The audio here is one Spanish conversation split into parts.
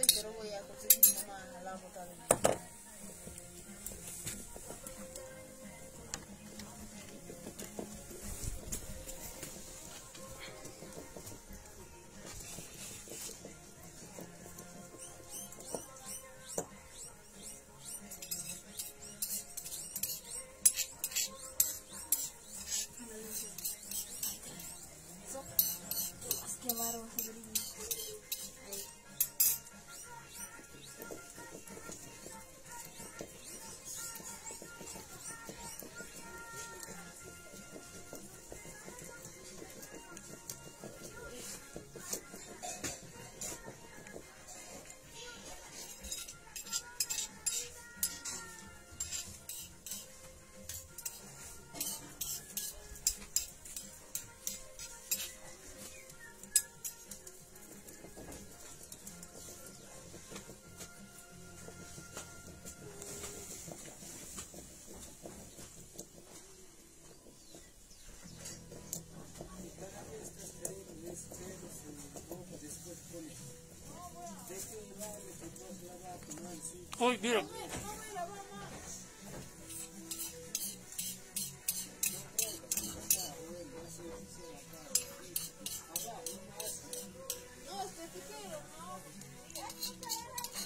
estoy, pero voy a conseguir la boca.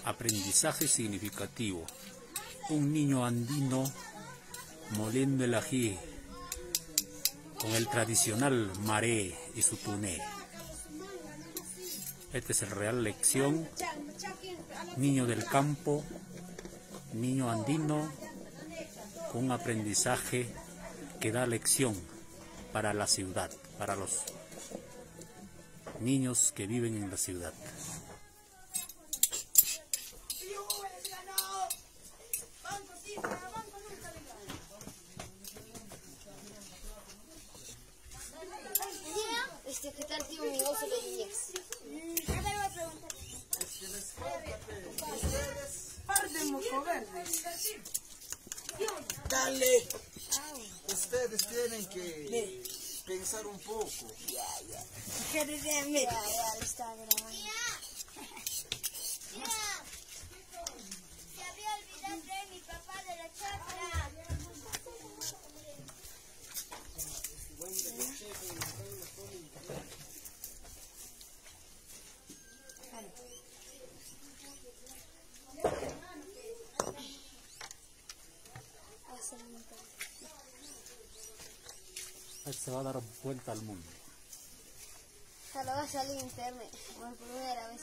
Aprendizaje significativo. Un niño andino moliendo el ají con el tradicional maré y su tuné. Esta es la real lección. Niño del campo, niño andino, con un aprendizaje que da lección para la ciudad, para los niños que viven en la ciudad. Este, ¿qué tal tío mi oso de Dale. Ustedes tienen que pensar un poco. ¿Qué decían? Mira, ya, ya, está grabando. Se había olvidado traer mi papá de la chacra. Se va a dar vuelta al mundo. Lo va a salir en internet por primera vez.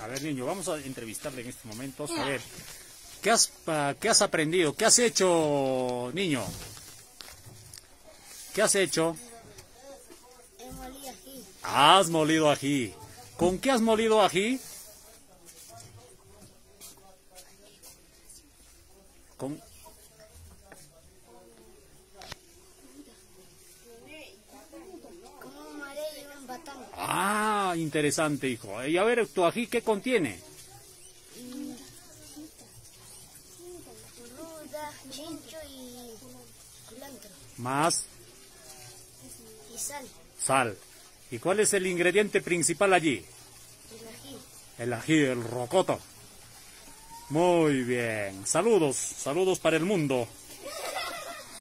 A ver, niño, vamos a entrevistarle en estos momentos. A ver, ¿qué has, ¿qué has aprendido? ¿Qué has hecho, niño? ¿Qué has hecho? Has molido ají. ¿Con qué has molido ají? Con... Ah, interesante, hijo. Y a ver, ¿tu ají qué contiene? Ruda, chincho y culantro. Más Y sal. sal. ¿Y cuál es el ingrediente principal allí? El ají. El ají, el rocoto. Muy bien. Saludos, saludos para el mundo.